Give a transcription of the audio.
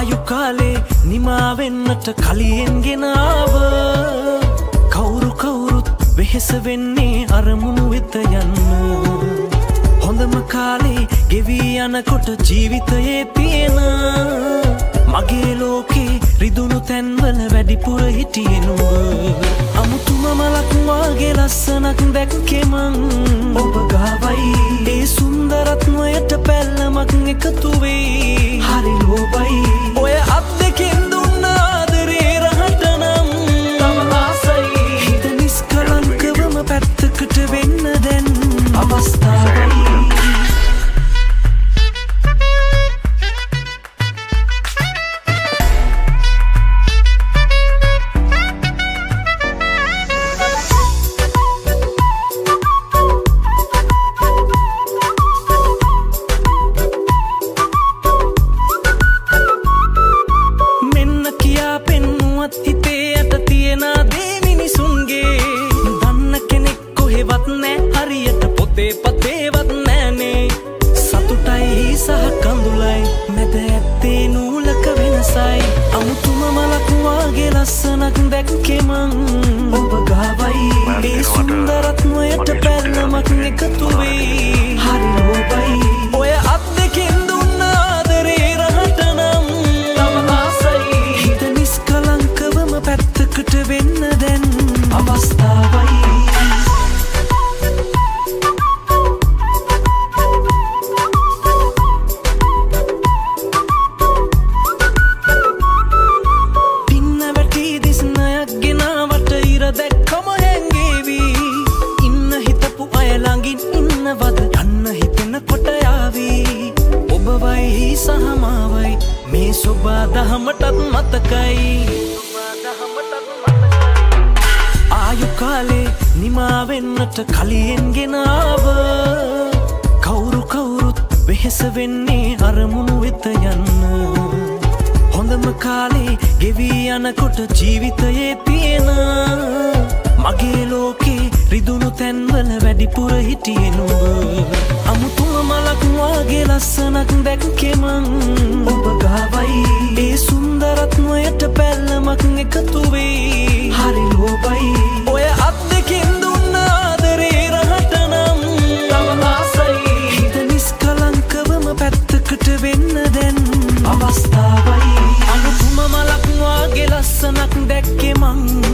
ආයු කාලේ නිමාවෙන්නට කලියෙන් ගෙනාව කවුරු කවුරුත් වෙහෙස වෙන්නේ අරමුණු වෙත යන්න. හොඳම කාලේ ගෙවී යනකොට ජීවිතයේ තියෙන මගේ ලෝකේ රිදුණු තැන්වල වැඩිපුර හිටියෙනුව. අමුතුම මලක් වාගේ ලස්සනක් දැක්කෙමං ඔබ සහ කඳුලයි. මැද ඇත්තේ නූලක වෙනසයි. අමුතුම මලක් වාගේ ලස්සනක් දැක්කෙමං ඔබ ගාවයි. ඒ සුන්දරත්වයට පැල්ලමක් එකතු ළඟින් ඉන්නවද යන්න හිතෙන කොට යාවී ඔබවයි සහමාවයි. මේ සොබා දහමටත් මතකයි. ආයු කාලේ නිමාවෙන්නට කලියෙන් ගෙනාව කවුරු කවුරුත් වෙහෙස වෙන්නේ අරමුණු වෙත යන්න. හොඳම කාලේ ගෙවී යනකොට ජීවිතයේ තියෙන මගේ ලෝකේ රිදුුණු තැන්වල වැඩිපුර හිටිය නුඹ. අමුතුම මලක් වාගේ ලස්සනක් දැක්කෙමං ඔබ ගාවයි ඒ සුන්දරත්මයට පැල්ලමක් එකතුවේ හරි ලෝබයි ඔය අත් දෙකින් දුන්න ආදරේ රහටනම් තවආසයි හිත නිස්කලංකවම පැත්තකට වෙන්න දැන් අවස්ථාවයි. අනුතුම මලක් වාගේ ලස්සනක් දැක්කෙමං